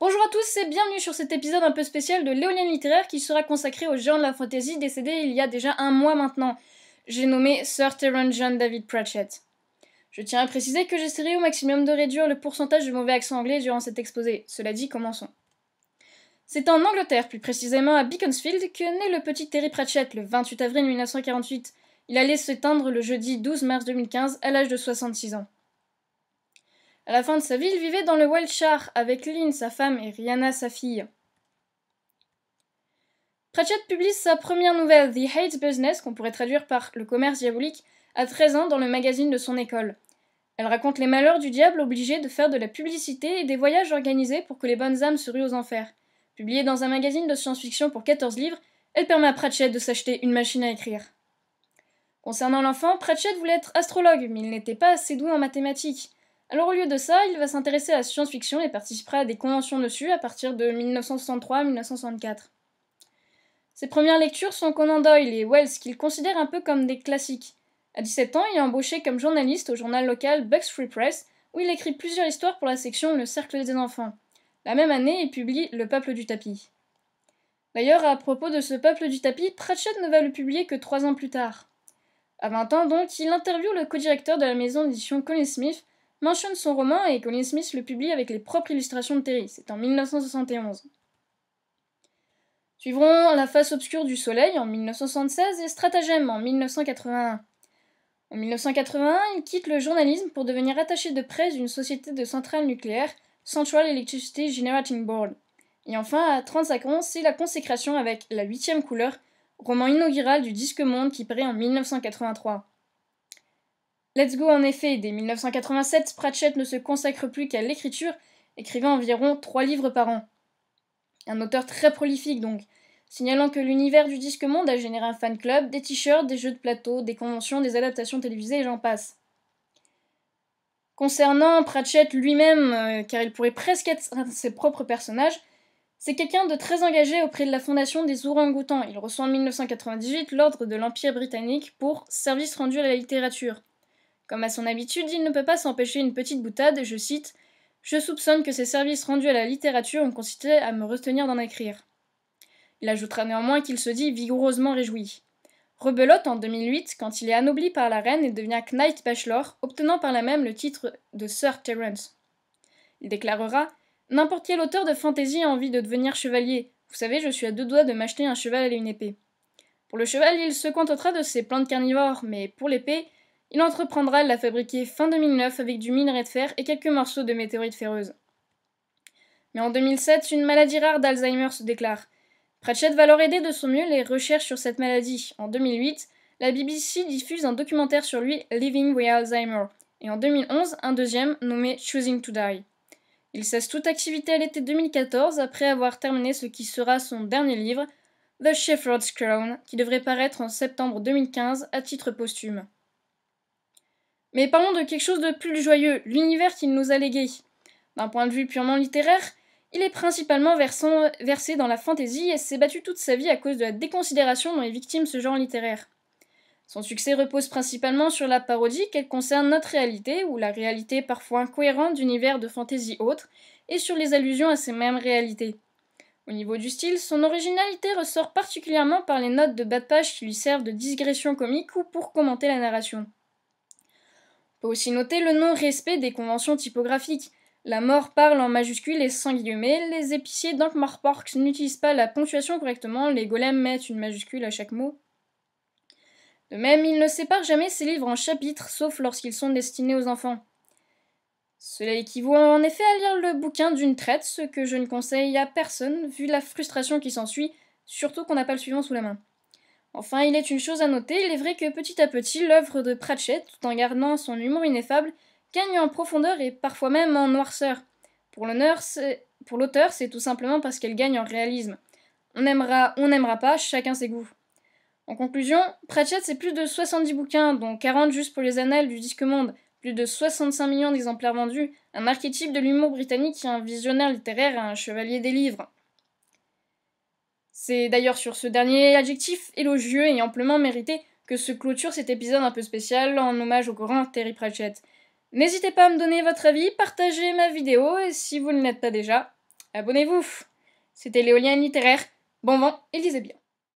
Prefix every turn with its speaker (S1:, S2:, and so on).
S1: Bonjour à tous et bienvenue sur cet épisode un peu spécial de l'éolienne littéraire qui sera consacré au géant de la fantasy décédé il y a déjà un mois maintenant. J'ai nommé Sir Terence John David Pratchett. Je tiens à préciser que j'essaierai au maximum de réduire le pourcentage de mauvais accent anglais durant cet exposé. Cela dit, commençons. C'est en Angleterre, plus précisément à Beaconsfield, que naît le petit Terry Pratchett le 28 avril 1948. Il allait s'éteindre le jeudi 12 mars 2015 à l'âge de 66 ans. À la fin de sa vie, il vivait dans le Wiltshire avec Lynn, sa femme, et Rihanna, sa fille. Pratchett publie sa première nouvelle, The Hate Business, qu'on pourrait traduire par Le commerce diabolique, à 13 ans dans le magazine de son école. Elle raconte les malheurs du diable obligé de faire de la publicité et des voyages organisés pour que les bonnes âmes se ruent aux enfers. Publiée dans un magazine de science-fiction pour 14 livres, elle permet à Pratchett de s'acheter une machine à écrire. Concernant l'enfant, Pratchett voulait être astrologue, mais il n'était pas assez doux en mathématiques. Alors au lieu de ça, il va s'intéresser à la science-fiction et participera à des conventions dessus à partir de 1963-1964. Ses premières lectures sont Conan Doyle et Wells, qu'il considère un peu comme des classiques. À 17 ans, il est embauché comme journaliste au journal local Bucks Free Press, où il écrit plusieurs histoires pour la section Le Cercle des enfants. La même année, il publie Le Peuple du Tapis. D'ailleurs, à propos de ce Peuple du Tapis, Pratchett ne va le publier que trois ans plus tard. À 20 ans donc, il interviewe le co-directeur de la maison d'édition Colin Smith, mentionne son roman et Colin Smith le publie avec les propres illustrations de Terry. C'est en 1971. Suivront La face obscure du soleil en 1976 et Stratagème en 1981. En 1981, il quitte le journalisme pour devenir attaché de presse d'une société de centrales nucléaires, Central Electricity Generating Board. Et enfin, à 35 ans, c'est la consécration avec La huitième couleur, roman inaugural du disque monde qui paraît en 1983. Let's Go en effet, dès 1987, Pratchett ne se consacre plus qu'à l'écriture, écrivant environ trois livres par an. Un auteur très prolifique donc, signalant que l'univers du disque monde a généré un fan club, des t-shirts, des jeux de plateau, des conventions, des adaptations télévisées et j'en passe. Concernant Pratchett lui-même, euh, car il pourrait presque être un de ses propres personnages, c'est quelqu'un de très engagé auprès de la fondation des Orang-Outans. Il reçoit en 1998 l'ordre de l'Empire britannique pour service rendu à la littérature. Comme à son habitude, il ne peut pas s'empêcher une petite boutade, je cite Je soupçonne que ces services rendus à la littérature ont consisté à me retenir d'en écrire. Il ajoutera néanmoins qu'il se dit vigoureusement réjoui. Rebelote en 2008 quand il est anobli par la reine et devient Knight Bachelor, obtenant par là même le titre de Sir Terence. Il déclarera N'importe quel auteur de fantaisie a envie de devenir chevalier. Vous savez, je suis à deux doigts de m'acheter un cheval et une épée. Pour le cheval, il se contentera de ses plantes carnivores, mais pour l'épée, il entreprendra de la fabriquer fin 2009 avec du minerai de fer et quelques morceaux de météorites ferreuses. Mais en 2007, une maladie rare d'Alzheimer se déclare. Pratchett va alors aider de son mieux les recherches sur cette maladie. En 2008, la BBC diffuse un documentaire sur lui, Living with Alzheimer, et en 2011, un deuxième nommé Choosing to Die. Il cesse toute activité à l'été 2014 après avoir terminé ce qui sera son dernier livre, The Shepherd's Crown, qui devrait paraître en septembre 2015 à titre posthume. Mais parlons de quelque chose de plus joyeux, l'univers qu'il nous a légué. D'un point de vue purement littéraire, il est principalement versé dans la fantaisie et s'est battu toute sa vie à cause de la déconsidération dont est victime ce genre littéraire. Son succès repose principalement sur la parodie qu'elle concerne notre réalité, ou la réalité parfois incohérente d'univers de fantaisie autre, et sur les allusions à ces mêmes réalités. Au niveau du style, son originalité ressort particulièrement par les notes de bas de page qui lui servent de digression comique ou pour commenter la narration peut aussi noter le non-respect des conventions typographiques. La mort parle en majuscules et sans guillemets, les épiciers d'Ankh-Morpork n'utilisent pas la ponctuation correctement, les golems mettent une majuscule à chaque mot. De même, il ne sépare jamais ses livres en chapitres, sauf lorsqu'ils sont destinés aux enfants. Cela équivaut en effet à lire le bouquin d'une traite, ce que je ne conseille à personne, vu la frustration qui s'ensuit, surtout qu'on n'a pas le suivant sous la main. Enfin, il est une chose à noter, il est vrai que petit à petit, l'œuvre de Pratchett, tout en gardant son humour ineffable, gagne en profondeur et parfois même en noirceur. Pour l'auteur, c'est tout simplement parce qu'elle gagne en réalisme. On aimera, on n'aimera pas, chacun ses goûts. En conclusion, Pratchett c'est plus de 70 bouquins, dont 40 juste pour les annales du disque monde, plus de 65 millions d'exemplaires vendus, un archétype de l'humour britannique et un visionnaire littéraire un chevalier des livres. C'est d'ailleurs sur ce dernier adjectif élogieux et amplement mérité que se clôture cet épisode un peu spécial en hommage au grand Terry Pratchett. N'hésitez pas à me donner votre avis, partagez ma vidéo et si vous ne l'êtes pas déjà, abonnez-vous. C'était l'éolien littéraire. Bon vent et lisez bien.